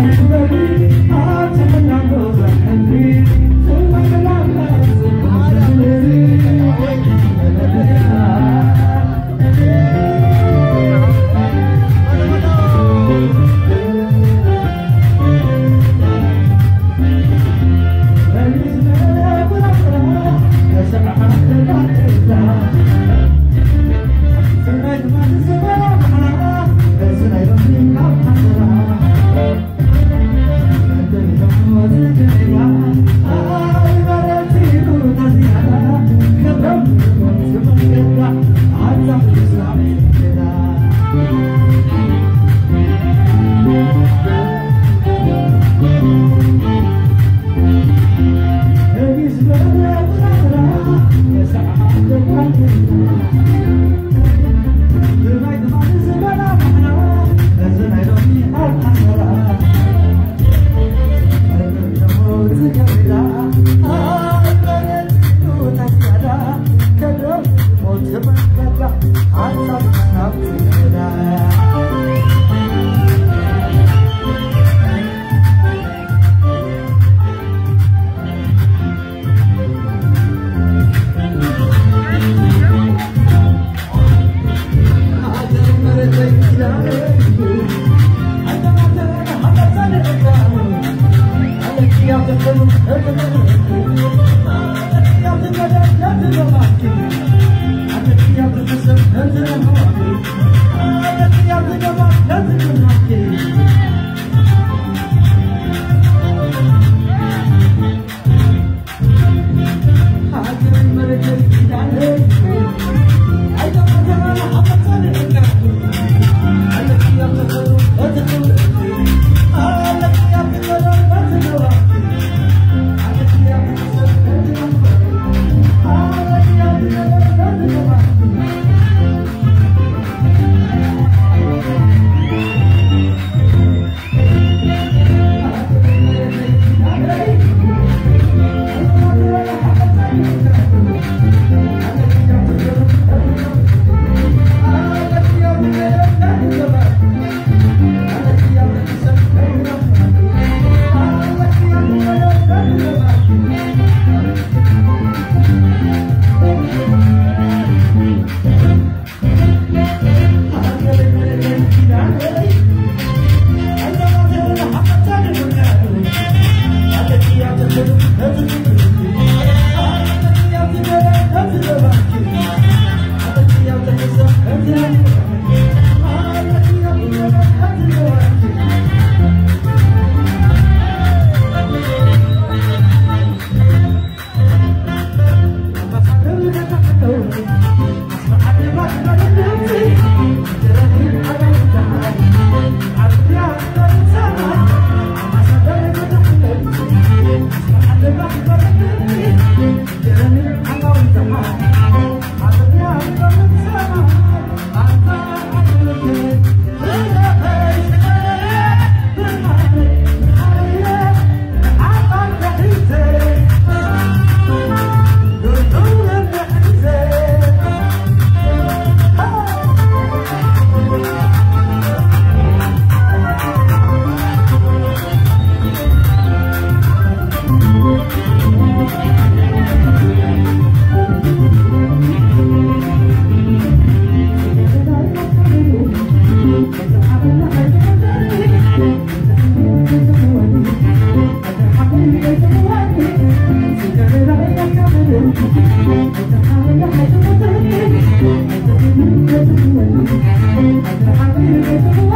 Thank I'm Música